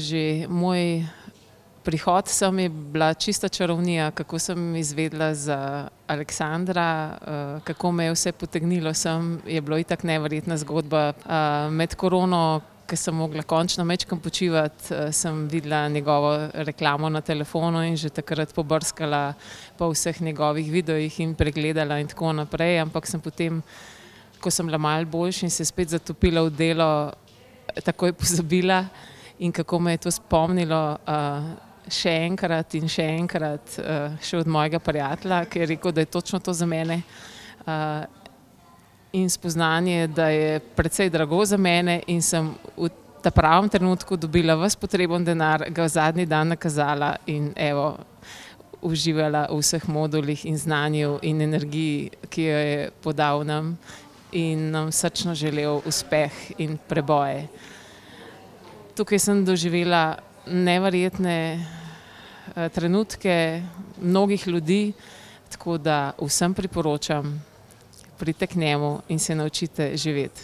Že moj prihod sem je bila čista čarovnija, kako sem izvedela za Aleksandra, kako me je vse potegnilo sem, je bilo itak neverjetna zgodba. Med korono, ke sem mogla končno majčkeno počivati, sem videla njegovo reklamo na telefonu in že takrat pobrskala po vseh njegovih videih in pregledala in tako naprej, ampak sem potem, ko sem bila malo boljše in se spet zatopila v delo, takoj pozabila. In kako me je to spomnilo, še enkrat in še enkrat, še od mojega prijatelja, ke je rekel, da je točno to za mene. In spoznanje, da je precej drago za mene in sem v ta pravem trenutku dobila ves potreben denar, ga zadnji dan nakazala in evo, uživala v vseh modulih in znanju in energiji, ki jo je podal nam. In nam srčno želel uspeh in preboje. Tukaj sem doživela neverjetne, trenutke mnogih ljudi, tako da vsem priporočam, pridite k njemu in se naučite živeti.